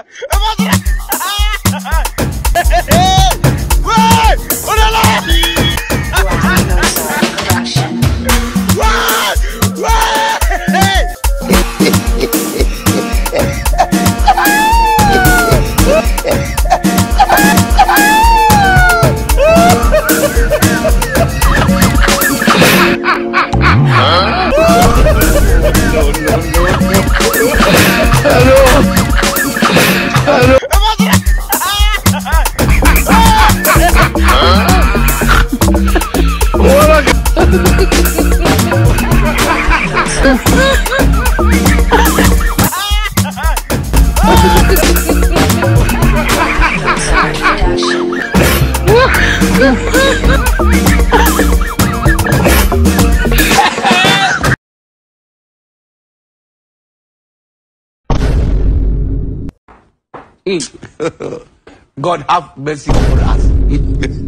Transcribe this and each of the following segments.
Eu vou ah! God have mercy on us.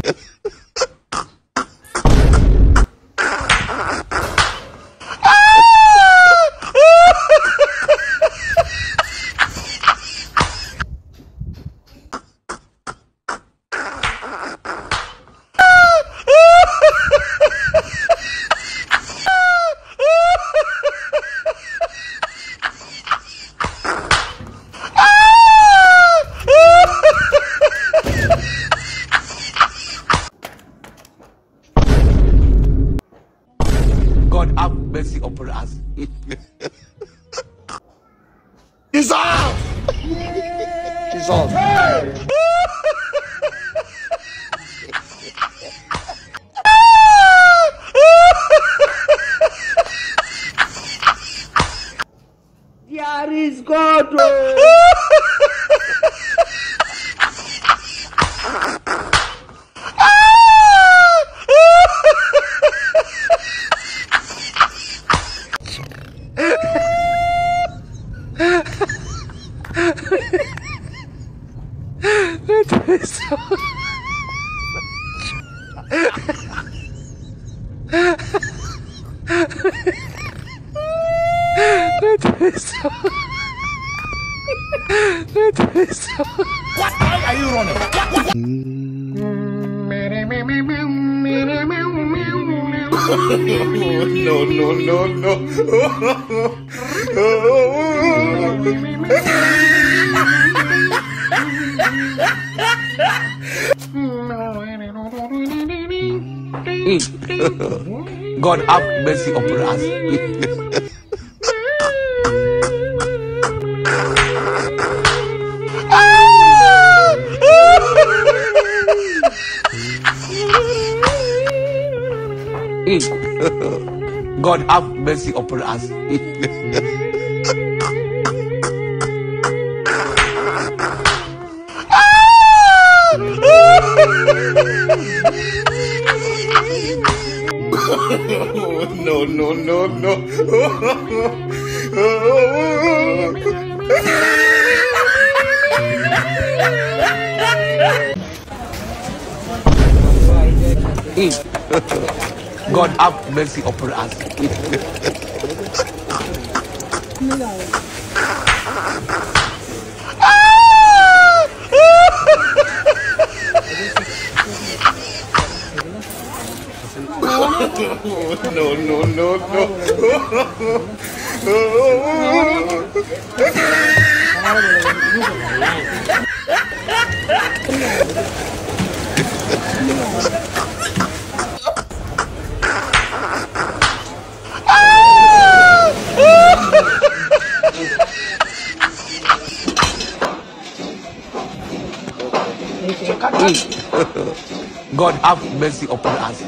Us. Dissolve! Dissolve. There is God. Oh. no, no, no, no. Mm. God have mercy upon us. Ah! God have mercy upon us. no, no, no, no. God have mercy upon us. No, no, no, no. God have mercy upon us.